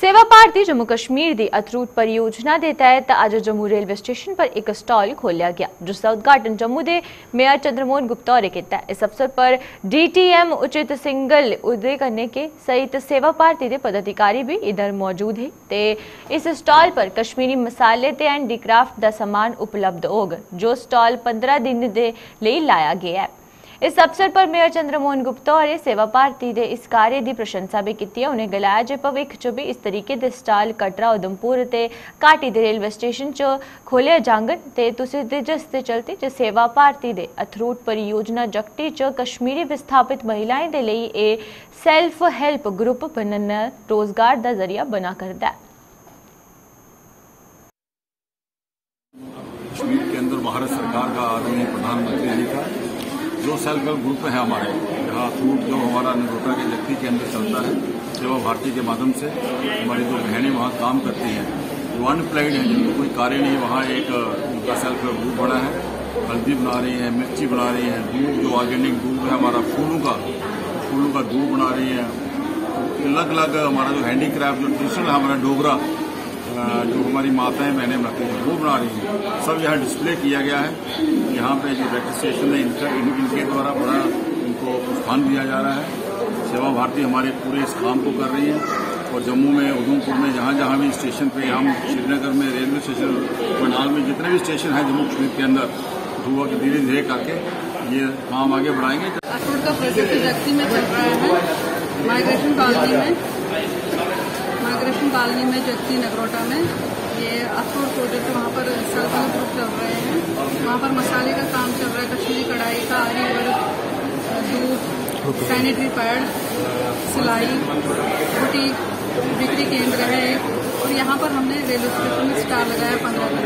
ਸੇਵਾ ਭਾਰਤੀ ਜੰਮੂ ਕਸ਼ਮੀਰ ਦੀ ਅਤਰੂਟ ਪਰਿਯੋਜਨਾ ਦੇ ਤਹਿਤ ਅੱਜ ਜੰਮੂ ਰੇਲਵੇ ਸਟੇਸ਼ਨ ਪਰ ਇੱਕ ਸਟਾਲ ਖੋਲ੍ਹਿਆ ਗਿਆ, ਜਿਸ ਦਾ ਉਦਘਾਟਨ ਜੰਮੂ ਦੇ ਮੇਅਰ ਚੰਦਰਮੋਹਨ ਗੁਪਤਾ ਨੇ ਕੀਤਾ ਇਸ ਅਵਸਰ ਪਰ ਡੀਟੀਐਮ ਉਚਿਤ ਸਿੰਗਲ ਉਦੇ ਕਰਨੇ ਕੇ ਸਹਿਤ ਸੇਵਾ ਭਾਰਤੀ ਦੇ ਪਦਾਧਿਕਾਰੀ ਵੀ ਇਧਰ ਮੌਜੂਦ ਹੈ ਤੇ ਇਸ ਸਟਾਲ ਪਰ ਕਸ਼ਮੀਰੀ ਮਸਾਲੇ ਤੇ ਐਂਡ ਡਿਕਰਾਫਟ ਦਾ ਸਮਾਨ ਉਪਲਬਧ ਹੋਗਾ ਜੋ ਸਟਾਲ 15 ਦਿਨ ਦੇ ਲਈ ਲਾਇਆ ਗਿਆ ਹੈ। इस अवसर पर मेयर चंद्रमोहन गुप्ता और सेवा भारती के इस कार्य की प्रशंसा भी की उन्हें गलाया जो भविख च भी इस तरीके के स्टाल कटरा उधमपुर ते घाटी के रेलवे स्टेशन च खोले जांगन ते तुसी जिस दे चलते जो सेवा भारती के अथरूट परियोजना जगटी च कश्मीरी विस्थापित महिलाएँ के लिए ए सेल्फ हेल्प ग्रुप बनना रोज़गार का ज़रिया बना करता है। कश्मीर के अंदर भारत सरकार का आदरणीय प्रधानमंत्री जी का जो सेल्फ हेल्प ग्रुप है हमारे, यहाँ फ़ूड जो हमारा नगरोटा के जत्ती के अंदर चलता है, सेवा भारती के माध्यम से, हमारी जो बहनें वहाँ काम करती हैं, जो अनप्लाइड हैं, जिनको कोई कार्य नहीं वहाँ एक उनका सेल्फ हेल्प ग्रुप बना है, हल्दी बना रही है, मिर्ची बना रही है, दूध जो ऑर्गेनिक दूध है हमारा, फूलों का फूलों का दूध बना रही है अलग अलग हमारा जो हैंडीक्राफ्ट जो ट्रेडिशनल हमारा डोगरा जो हमारी माताएँ बहनें बनाती हैं वो बना रही हैं। सब यहाँ डिस्प्ले किया गया है। यहाँ पे जो रजिस्ट्रेशन है इनका इन, इनके द्वारा बड़ा इनको प्रोत्साहन दिया जा रहा है। सेवा भारती हमारे पूरे इस काम को कर रही है। और जम्मू में उधमपुर में जहाँ जहाँ भी स्टेशन पे हम श्रीनगर में रेलवे स्टेशन मनाल में जितने भी स्टेशन हैं जम्मू कश्मीर के अंदर धुआ के धीरे धीरे करके ये काम आगे बढ़ाएँगे। का में चल रहा है। माइग्रेशन कॉलोनी में। माइग्रेशन कॉलोनी में जगती नगरोटा में ये अखरोट प्रोजेक्ट वहाँ पर हेल्प ग्रुप चल रहे हैं। वहाँ पर मसाले का काम चल रहा है कश्मीरी कढ़ाई का आरी वर्क दूध सैनिटरी पैड सिलाई बुटीक बिक्री केंद्र है। और यहाँ पर हमने रेलवे स्टेशन में स्टार लगाया पंद्रह दिन